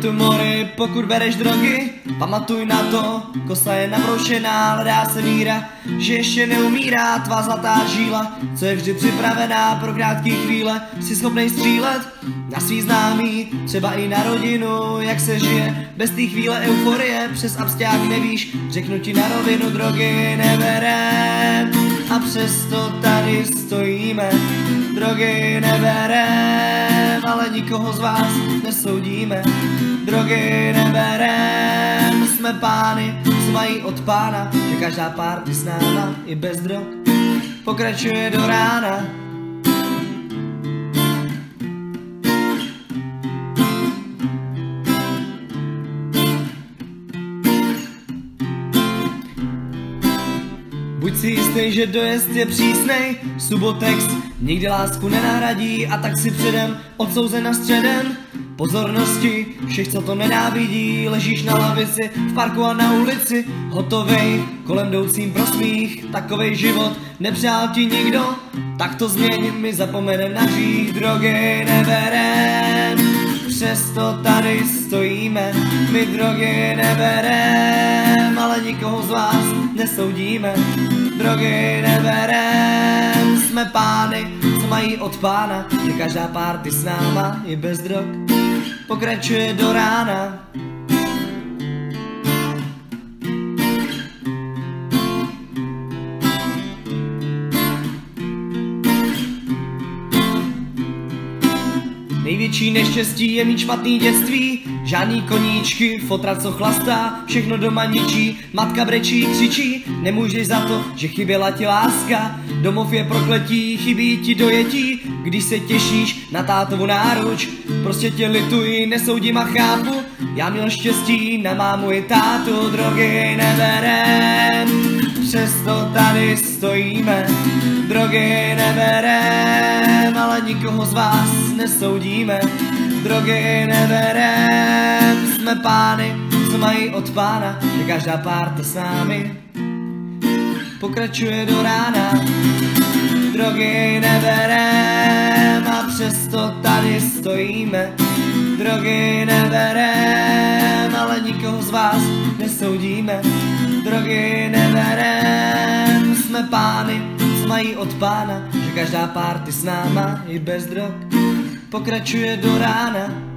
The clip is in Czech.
to mori, pokud bereš drogy, pamatuj na to, kosa je nabroušená, hledá se míra, že ještě neumírá tvá zlatá žíla, co je vždy připravená pro krátký chvíle, si schopnej střílet na svý známý, třeba i na rodinu, jak se žije, bez té chvíle euforie, přes absťák nevíš, řeknu ti na rovinu, drogy neberem, a přesto tady stojíme, drogy neberem, ale nikoho z vás nesoudíme, drogy neberem, jsme pány, co mají od pána, že každá párty s náma i bez drog pokračuje do rána. Buď si jistý, že dojezd je přísnej, subotex nikdy lásku nenahradí a tak si předem odsouzen na středem pozornosti všech, co to nenávidí, ležíš na lavici, v parku a na ulici, hotovej, kolem jdoucím prosmích, takovej život nepřál ti nikdo, tak to změň, my zapomenem na hřích, drogy neberem, přesto tady stojíme, my drogy neberem, ale nikoho z vás nesoudíme, drogy neberem, jsme pány, co mají od pána, že každá párty s náma je bez drog, pokračuje do rána. Největší neštěstí je mít špatný dětství, žádný koníčky, fotra co chlastá, všechno doma ničí, matka brečí, křičí, nemůžeš za to, že chyběla ti láska, domov je prokletí, chybí ti dojetí, když se těšíš na tátovu náruč, prostě tě lituji, nesoudím a chápu, já měl štěstí na mámu i tátu, drogy neberem, přesto tady stojíme, drogy neberem, ale nikoho z vás nesoudíme, drogy neberem, jsme pány, co mají od pána, že každá párta s námi. Pokračuje do rána, drogy neberem a přesto tady stojíme, drogy neberem, ale nikoho z vás nesoudíme, drogy neberem, jsme pány, co mají od pána, že každá párty s náma i bez drog pokračuje do rána.